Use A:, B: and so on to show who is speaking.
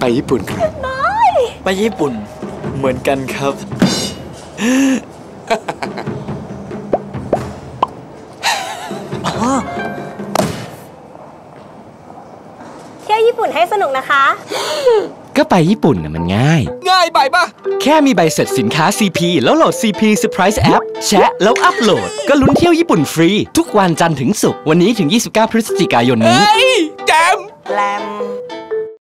A: ไปญี่ปุ่นครับ
B: ไปญี่ปุ่น เหมือนกันครับ
C: เที่ยวญี่ปุ่นให้สนุกนะคะ
D: ก็ไปญี่ปุ่นน่ะมันง่าย
A: ง่ายไปปะ
D: แค่มีใบเสร็จสินค้า CP แล้วโหลด CP Surprise App แชะแล้วอัพโหลด ก็ลุ้นเที่ยวญี่ปุ่นฟรี ทุกวันจันทร์ถึงศุกร์วันนี้ถึง 29 พฤศจิกายนนี้
A: เฮ้ย